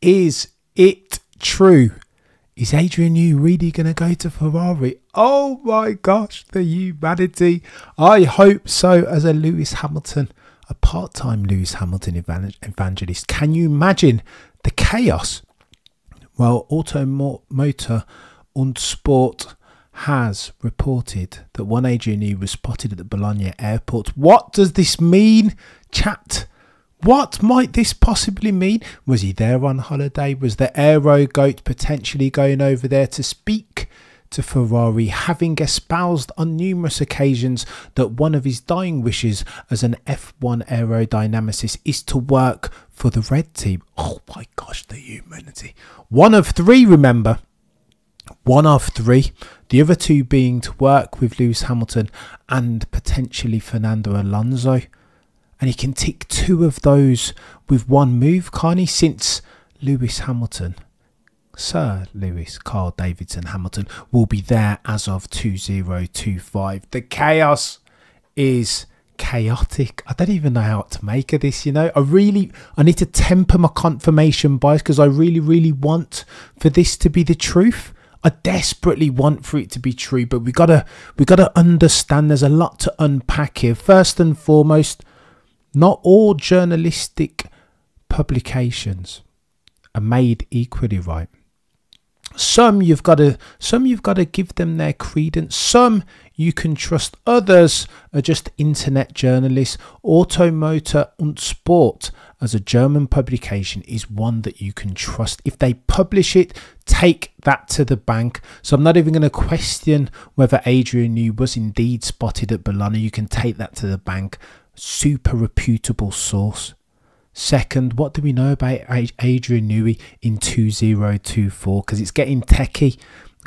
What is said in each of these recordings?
Is it true? Is Adrian Newey really going to go to Ferrari? Oh my gosh, the humanity. I hope so as a Lewis Hamilton, a part time Lewis Hamilton evangelist. Can you imagine the chaos? Well, Auto Motor und Sport has reported that one Adrian Newey was spotted at the Bologna airport. What does this mean, chat? What might this possibly mean? Was he there on holiday? Was the Aero Goat potentially going over there to speak to Ferrari, having espoused on numerous occasions that one of his dying wishes as an F1 aerodynamicist is to work for the red team? Oh my gosh, the humanity. One of three, remember. One of three. The other two being to work with Lewis Hamilton and potentially Fernando Alonso and he can tick two of those with one move, can't he? Since Lewis Hamilton, Sir Lewis Carl Davidson Hamilton, will be there as of 2025. The chaos is chaotic. I don't even know how to make of this, you know. I really I need to temper my confirmation bias because I really, really want for this to be the truth. I desperately want for it to be true, but we gotta we gotta understand there's a lot to unpack here. First and foremost, not all journalistic publications are made equally right. Some you've got to some you've got to give them their credence. Some you can trust. Others are just internet journalists. Auto Motor und Sport as a German publication is one that you can trust. If they publish it, take that to the bank. So I'm not even going to question whether Adrian Newey was indeed spotted at Bologna. You can take that to the bank super reputable source. Second, what do we know about Adrian Newey in 2024? Because it's getting techie.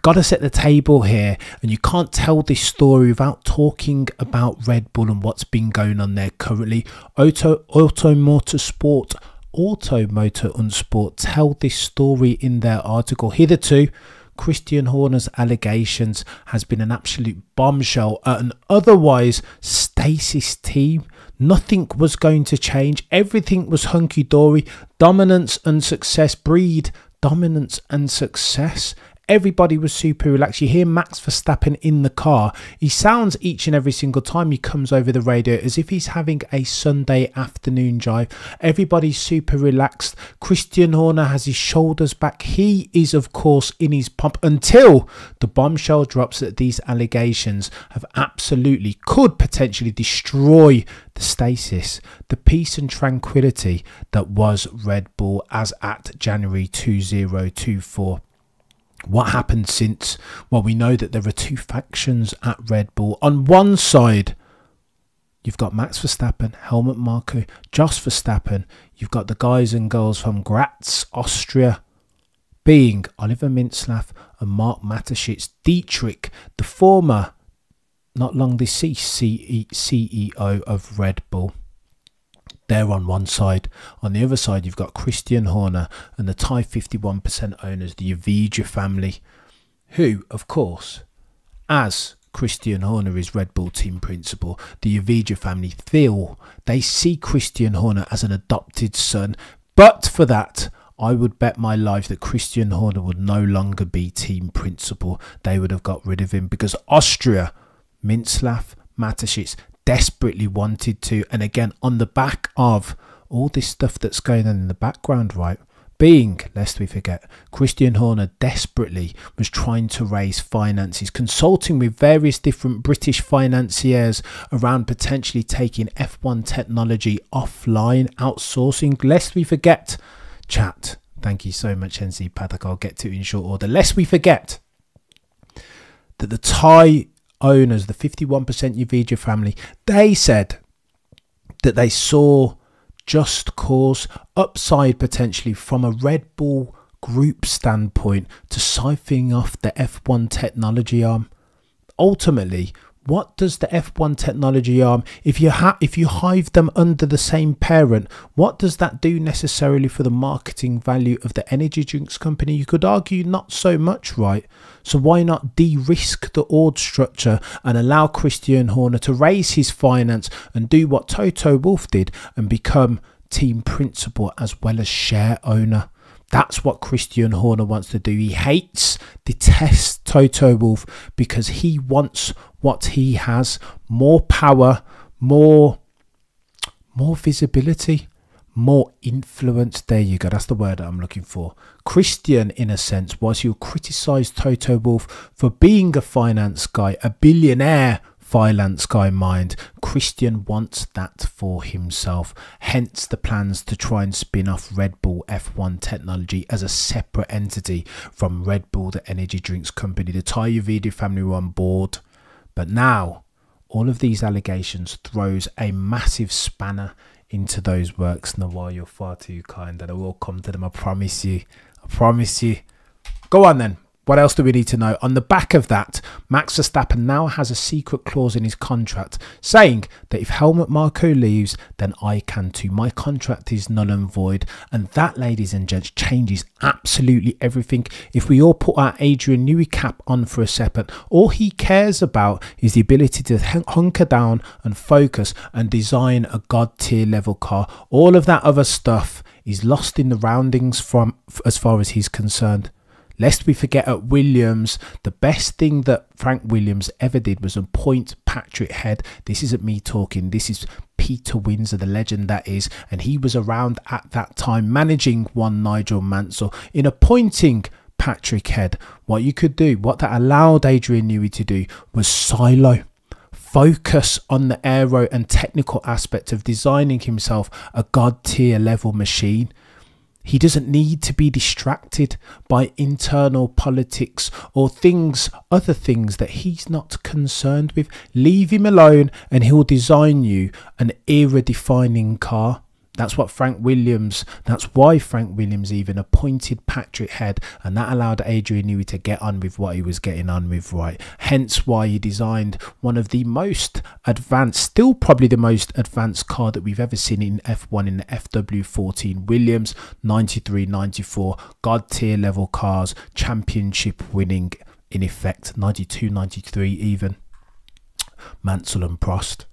Got to set the table here, and you can't tell this story without talking about Red Bull and what's been going on there currently. Auto, Auto Motorsport, Auto Motor und Sport tell this story in their article. Hitherto, Christian Horner's allegations has been an absolute bombshell at an otherwise stasis team. Nothing was going to change. Everything was hunky dory. Dominance and success breed dominance and success. Everybody was super relaxed. You hear Max Verstappen in the car. He sounds each and every single time he comes over the radio as if he's having a Sunday afternoon drive. Everybody's super relaxed. Christian Horner has his shoulders back. He is, of course, in his pump until the bombshell drops that these allegations have absolutely could potentially destroy the stasis, the peace and tranquility that was Red Bull as at January 2024. What happened since? Well, we know that there are two factions at Red Bull. On one side, you've got Max Verstappen, Helmut Marko, Jos Verstappen. You've got the guys and girls from Graz, Austria, being Oliver Mintzlaff and Mark Mateschitz. Dietrich, the former, not long deceased CEO of Red Bull there on one side. On the other side, you've got Christian Horner and the Thai 51% owners, the Yavidra family, who, of course, as Christian Horner is Red Bull team principal, the Yavidra family feel they see Christian Horner as an adopted son. But for that, I would bet my life that Christian Horner would no longer be team principal. They would have got rid of him because Austria, Mintzlaff, Mateschitz, desperately wanted to. And again, on the back of all this stuff that's going on in the background, right? Being, lest we forget, Christian Horner desperately was trying to raise finances, consulting with various different British financiers around potentially taking F1 technology offline, outsourcing. Lest we forget, chat. Thank you so much, NC Paddock. I'll get to in short order. Lest we forget that the Thai owners, the 51% Yavidra family, they said that they saw just cause upside potentially from a Red Bull group standpoint to siphoning off the F1 technology arm. Ultimately, what does the F1 technology arm if you have if you hive them under the same parent what does that do necessarily for the marketing value of the energy drinks company? You could argue not so much right? So why not de-risk the org structure and allow Christian Horner to raise his finance and do what Toto Wolff did and become team principal as well as share owner That's what Christian Horner wants to do. He hates, detests Toto Wolff because he wants what he has more power, more, more visibility, more influence. There you go. That's the word that I'm looking for. Christian, in a sense, was you criticise Toto Wolff for being a finance guy, a billionaire finance guy mind. Christian wants that for himself. Hence the plans to try and spin off Red Bull F1 technology as a separate entity from Red Bull, the energy drinks company. The Tayuvidi family were on board. But now, all of these allegations throws a massive spanner into those works. Nawal, you're far too kind, and I will come to them. I promise you. I promise you. Go on then. What else do we need to know? On the back of that, Max Verstappen now has a secret clause in his contract saying that if Helmut Marko leaves, then I can too. My contract is null and void. And that, ladies and gents, changes absolutely everything. If we all put our Adrian Newey cap on for a second, all he cares about is the ability to hunker down and focus and design a god tier level car. All of that other stuff is lost in the roundings from as far as he's concerned. Lest we forget at Williams, the best thing that Frank Williams ever did was appoint Patrick Head. This isn't me talking, this is Peter Windsor, the legend that is, and he was around at that time managing one Nigel Mansell in appointing Patrick Head. What you could do, what that allowed Adrian Newey to do was silo focus on the aero and technical aspect of designing himself a god tier level machine. He doesn't need to be distracted by internal politics or things, other things that he's not concerned with. Leave him alone and he'll design you an era defining car. That's what Frank Williams, that's why Frank Williams even appointed Patrick Head, and that allowed Adrian Newey to get on with what he was getting on with, right? Hence why he designed one of the most advanced, still probably the most advanced car that we've ever seen in F1 in the FW14 Williams 93 94, God tier level cars, championship winning in effect, 92 93 even. Mansell and Prost.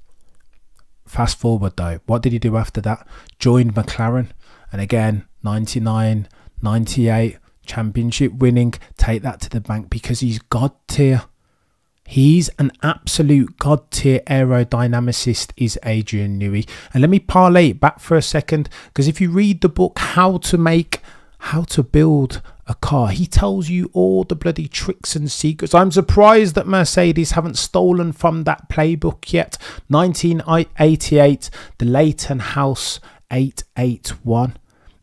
Fast forward though, what did he do after that? Joined McLaren, and again, 99, 98, championship winning. Take that to the bank because he's God tier. He's an absolute god tier aerodynamicist, is Adrian Newey. And let me parlay back for a second because if you read the book, How to Make, How to Build a car. He tells you all the bloody tricks and secrets. I'm surprised that Mercedes haven't stolen from that playbook yet. 1988, the Leyton House 881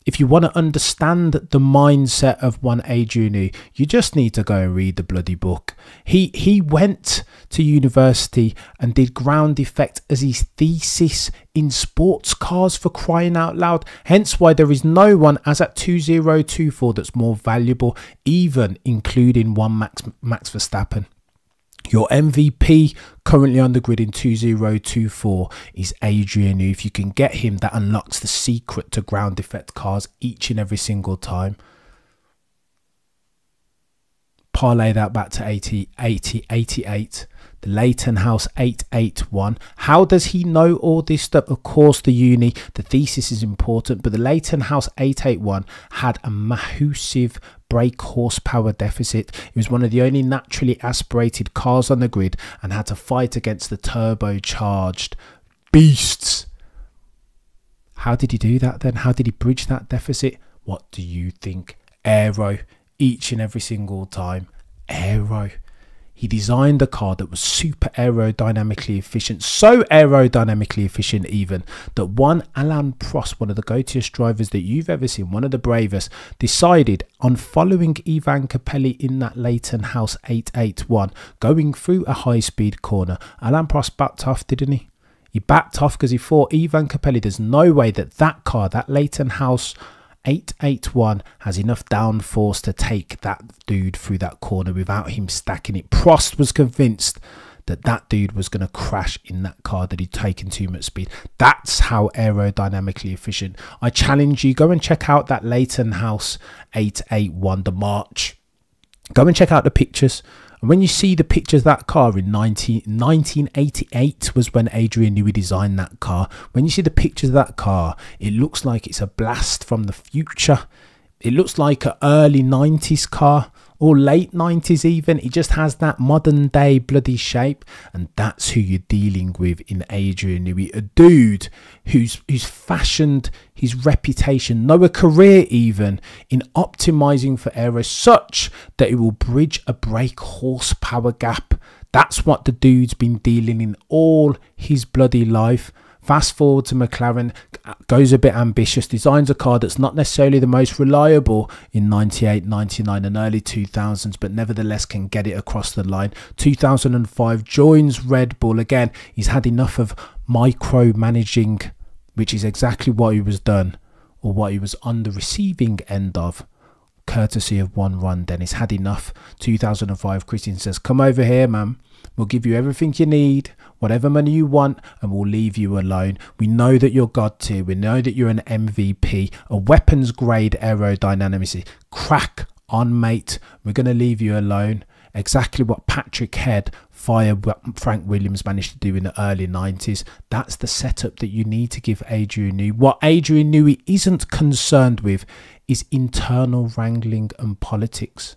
if you want to understand the mindset of one A Adrian, you just need to go and read the bloody book. He he went to university and did ground effect as his thesis in sports cars for crying out loud. Hence why there is no one as at 2024 that's more valuable, even including one Max Max Verstappen. Your MVP currently on the grid in 2024 is Adrian. If you can get him, that unlocks the secret to ground effect cars each and every single time. Parlay that back to 80, 80, 88 Leyton House 881. How does he know all this stuff? Of course, the uni, the thesis is important, but the Leyton House 881 had a massive brake horsepower deficit. It was one of the only naturally aspirated cars on the grid and had to fight against the turbocharged beasts. How did he do that then? How did he bridge that deficit? What do you think? Aero, each and every single time. Aero. He designed a car that was super aerodynamically efficient, so aerodynamically efficient even that one Alan Prost, one of the go-to drivers that you've ever seen, one of the bravest, decided on following Ivan Capelli in that Leyton House 881, going through a high-speed corner. Alan Prost backed off, didn't he? He backed off because he thought Ivan Capelli, there's no way that that car, that Leyton House 881 has enough downforce to take that dude through that corner without him stacking it. Prost was convinced that that dude was going to crash in that car that he'd taken too much speed. That's how aerodynamically efficient. I challenge you, go and check out that Leyton House 881, the March. Go and check out the pictures. And when you see the pictures of that car in 19, 1988 was when Adrian Newey designed that car. When you see the pictures of that car, it looks like it's a blast from the future. It looks like an early 90s car or late 90s even. It just has that modern day bloody shape. And that's who you're dealing with in Adrian Newey. A dude who's who's fashioned his reputation, no a career even, in optimizing for aero such that it will bridge a brake horsepower gap. That's what the dude's been dealing in all his bloody life. Fast forward to McLaren, goes a bit ambitious, designs a car that's not necessarily the most reliable in 98, 99 and early 2000s, but nevertheless can get it across the line. 2005 joins Red Bull again. He's had enough of micromanaging, which is exactly what he was done or what he was on the receiving end of courtesy of one Ron. Then he's had enough. 2005, Christian says, Come over here, man. We'll give you everything you need, whatever money you want, and we'll leave you alone. We know that you're God tier. We know that you're an MVP, a weapons grade aerodynamicist. Crack on, mate. We're going to leave you alone. Exactly what Patrick Head fired Frank Williams managed to do in the early 90s. That's the setup that you need to give Adrian Newey. What Adrian Newey isn't concerned with is internal wrangling and politics.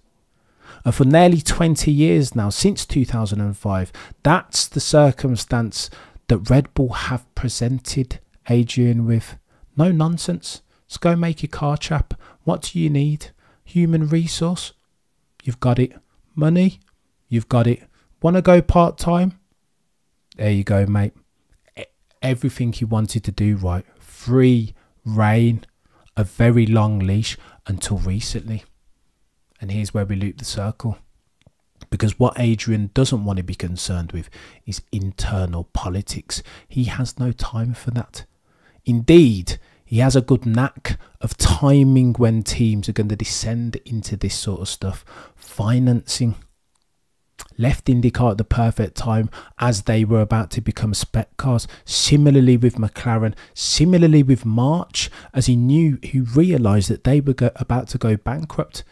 And for nearly 20 years now, since 2005, that's the circumstance that Red Bull have presented Adrian with. No nonsense. Let's go make your car, chap. What do you need? Human resource? You've got it. Money? You've got it. Want to go part time? There you go, mate. Everything you wanted to do right. Free reign, a very long leash until recently. And here's where we loop the circle. Because what Adrian doesn't want to be concerned with is internal politics. He has no time for that. Indeed, he has a good knack of timing when teams are going to descend into this sort of stuff. Financing. Left IndyCar at the perfect time as they were about to become spec cars. Similarly with McLaren. Similarly with March, as he knew, he realised that they were about to go bankrupt.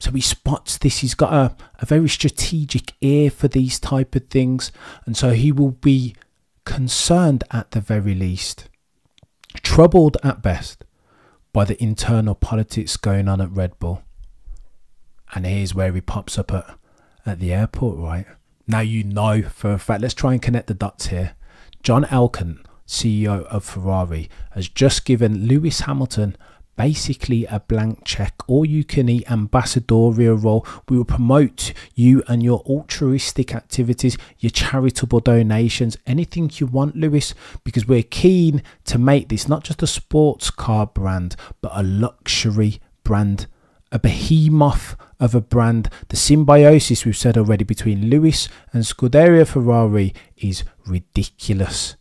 So he spots this. He's got a, a very strategic ear for these type of things. And so he will be concerned at the very least, troubled at best by the internal politics going on at Red Bull. And here's where he pops up at, at the airport, right? Now you know for a fact, let's try and connect the dots here. John Elkann, CEO of Ferrari, has just given Lewis Hamilton basically a blank check or you can eat ambassadorial role. We will promote you and your altruistic activities your charitable donations anything you want lewis because we're keen to make this not just a sports car brand but a luxury brand a behemoth of a brand. The symbiosis we've said already between lewis and scuderia ferrari is ridiculous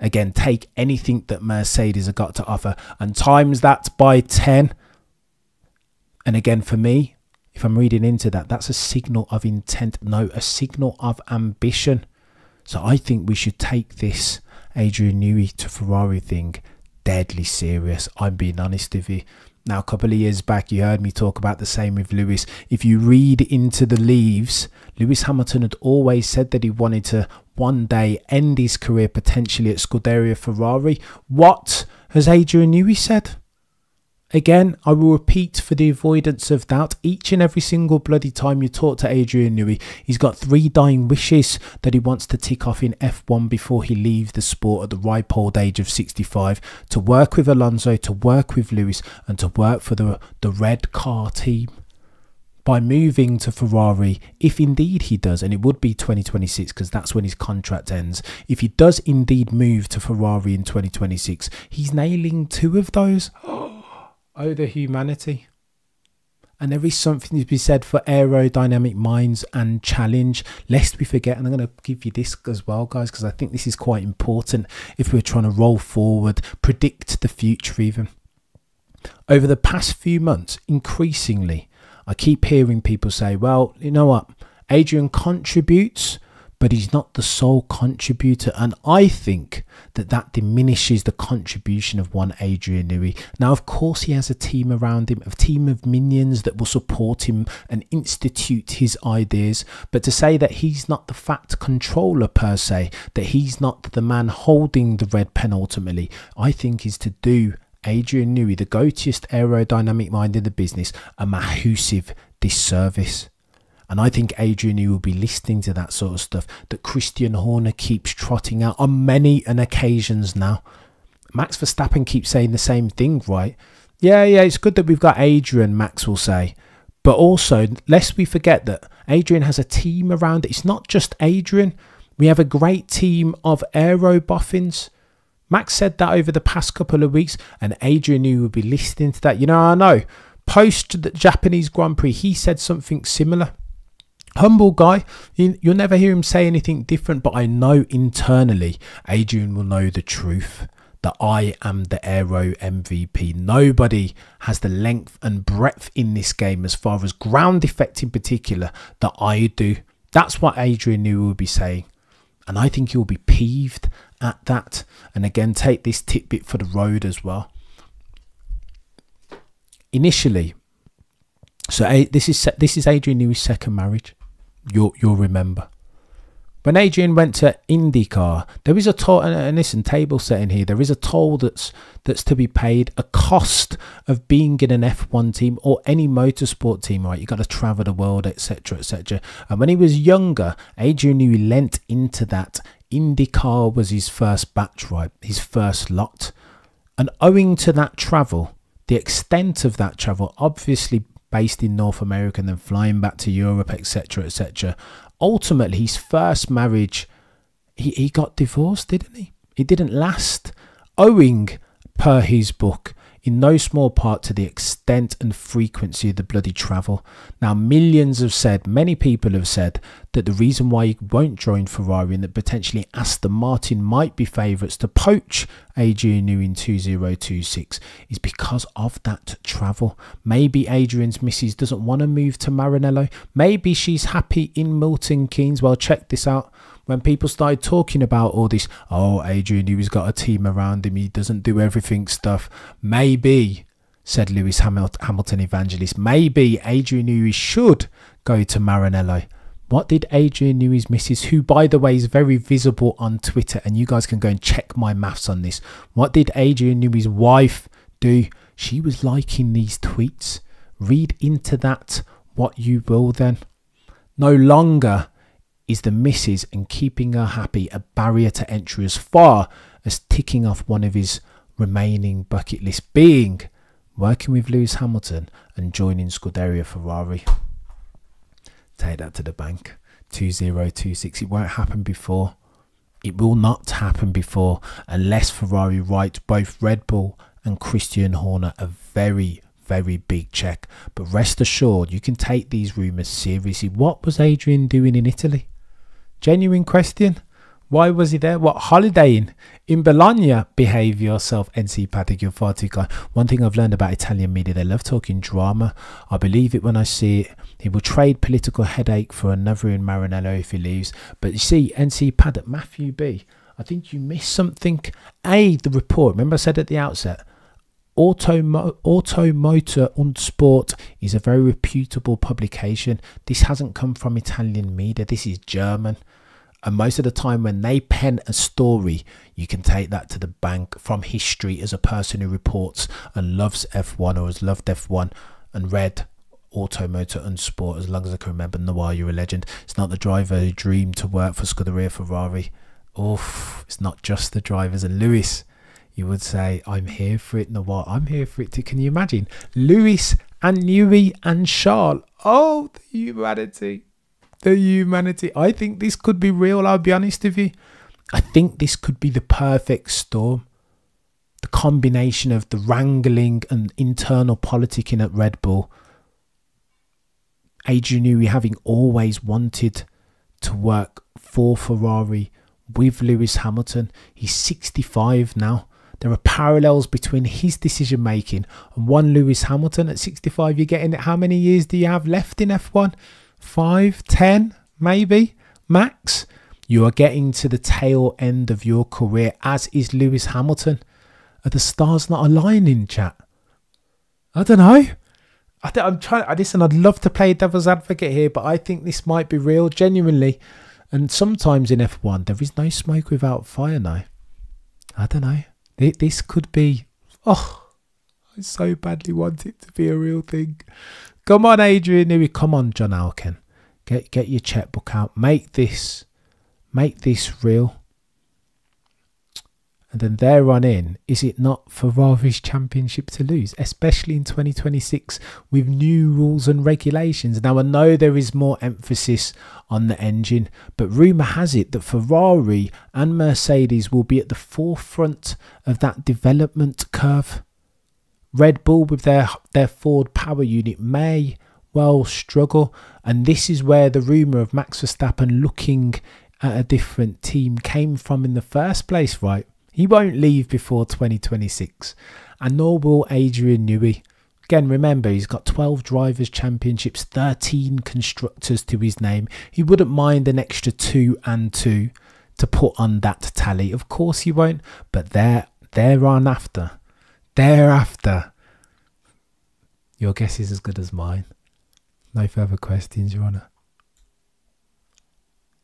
Again, take anything that Mercedes have got to offer and times that by 10. And again, for me, if I'm reading into that, that's a signal of intent, no, a signal of ambition. So I think we should take this Adrian Newey to Ferrari thing deadly serious. I'm being honest with you. Now, a couple of years back, you heard me talk about the same with Lewis. If you read into the leaves, Lewis Hamilton had always said that he wanted to one day end his career potentially at Scuderia Ferrari. What has Adrian Newey said? Again, I will repeat for the avoidance of doubt, each and every single bloody time you talk to Adrian Newey, he's got three dying wishes that he wants to tick off in F1 before he leaves the sport at the ripe old age of 65 to work with Alonso, to work with Lewis, and to work for the, the red car team. By moving to Ferrari, if indeed he does, and it would be 2026 because that's when his contract ends, if he does indeed move to Ferrari in 2026, he's nailing two of those. Oh, the humanity. And there is something to be said for aerodynamic minds and challenge, lest we forget. And I'm going to give you this as well, guys, because I think this is quite important if we're trying to roll forward, predict the future, even. Over the past few months, increasingly, I keep hearing people say, well, you know what? Adrian contributes but he's not the sole contributor. And I think that that diminishes the contribution of one Adrian Newey. Now, of course, he has a team around him, a team of minions that will support him and institute his ideas. But to say that he's not the fact controller per se, that he's not the man holding the red pen ultimately, I think is to do Adrian Newey, the goatiest aerodynamic mind in the business, a massive disservice. And I think Adrian Newey will be listening to that sort of stuff that Christian Horner keeps trotting out on many an occasions now. Max Verstappen keeps saying the same thing, right? Yeah, yeah, it's good that we've got Adrian, Max will say. But also, lest we forget that Adrian has a team around it. It's not just Adrian. We have a great team of aero boffins. Max said that over the past couple of weeks, and Adrian Newey would be listening to that. You know, I know. Post the Japanese Grand Prix, he said something similar. Humble guy, you'll never hear him say anything different, but I know internally Adrian will know the truth that I am the Aero MVP. Nobody has the length and breadth in this game as far as ground effect in particular that I do. That's what Adrian Newey would be saying. And I think he'll be peeved at that. And again, take this tidbit for the road as well. Initially, so this is this is Adrian Newey's second marriage. You'll you'll remember. When Adrian went to IndyCar, there is a toll, and listen, table setting here. There is a toll that's that's to be paid, a cost of being in an F1 team or any motorsport team. Right, you got to travel the world, etc., etc. And when he was younger, Adrian Newey lent into that. IndyCar was his first batch, right, his first lot, and owing to that travel, the extent of that travel, obviously based in North America and then flying back to Europe, etc., etc ultimately his first marriage he, he got divorced didn't he it didn't last owing per his book in no small part to the extent and frequency of the bloody travel. Now, millions have said, many people have said, that the reason why he won't join Ferrari and that potentially Aston Martin might be favourites to poach Adrian in 2026 is because of that travel. Maybe Adrian's missus doesn't want to move to Maranello. Maybe she's happy in Milton Keynes. Well, check this out when people started talking about all this, oh, Adrian, he's got a team around him, he doesn't do everything stuff. Maybe, said Lewis Hamilton Evangelist, maybe Adrian Newey should go to Maranello. What did Adrian Newey's missus, who by the way is very visible on Twitter, and you guys can go and check my maths on this. What did Adrian Newey's wife do? She was liking these tweets. Read into that what you will then. No longer is the missus and keeping her happy a barrier to entry as far as ticking off one of his remaining bucket list being working with Lewis Hamilton and joining Scuderia Ferrari. Take that to the bank. 2026. It won't happen before. It will not happen before unless Ferrari writes both Red Bull and Christian Horner a very, very big check. But rest assured, you can take these rumours seriously. What was Adrian doing in Italy? Genuine question. Why was he there? What holidaying in Bologna? Behave yourself, NC Paddock. You're far too kind. One thing I've learned about Italian media, they love talking drama. I believe it when I see it. He will trade political headache for another in Maranello if he leaves. But you see, NC Paddock, Matthew B. I think you missed something. A, the report. Remember I said at the outset, Auto, Automotor und Sport is a very reputable publication. This hasn't come from Italian media. This is German. And most of the time, when they pen a story, you can take that to the bank from history as a person who reports and loves F1 or has loved F1 and read Auto Motor und Sport as long as I can remember. Noir, you're a legend. It's not the driver who dreamed to work for Scuderia Ferrari. Oof, it's not just the drivers. And Lewis, you would say, I'm here for it, Noir. I'm here for it too. Can you imagine? Lewis and Newey and Charles. Oh, the humanity the humanity. I think this could be real, I'll be honest with you. I think this could be the perfect storm. The combination of the wrangling and internal politicking at Red Bull. Adrian Newey having always wanted to work for Ferrari with Lewis Hamilton. He's 65 now. There are parallels between his decision making and one Lewis Hamilton at 65. You're getting it. how many years do you have left in F1? five, ten, maybe max. You are getting to the tail end of your career, as is Lewis Hamilton. Are the stars not aligning, chat? I don't know. I I'm trying. I listen. I'd love to play devil's advocate here, but I think this might be real, genuinely. And sometimes in F1, there is no smoke without fire. No, I don't know. This could be. Oh, I so badly want it to be a real thing. Come on, Adrian Newey. Come on, John Elkann. Get get your checkbook out. Make this make this real. And then there run in, is it not for Ferrari's championship to lose, especially in 2026 with new rules and regulations? Now, I know there is more emphasis on the engine, but rumour has it that Ferrari and Mercedes will be at the forefront of that development curve. Red Bull, with their, their Ford power unit, may well struggle, and this is where the rumour of Max Verstappen looking at a different team came from in the first place, right? He won't leave before 2026, and nor will Adrian Newey. Again, remember, he's got 12 Drivers' Championships, 13 Constructors to his name. He wouldn't mind an extra two and two to put on that tally. Of course he won't, but there, there on after, thereafter, your guess is as good as mine. No further questions, Your Honour.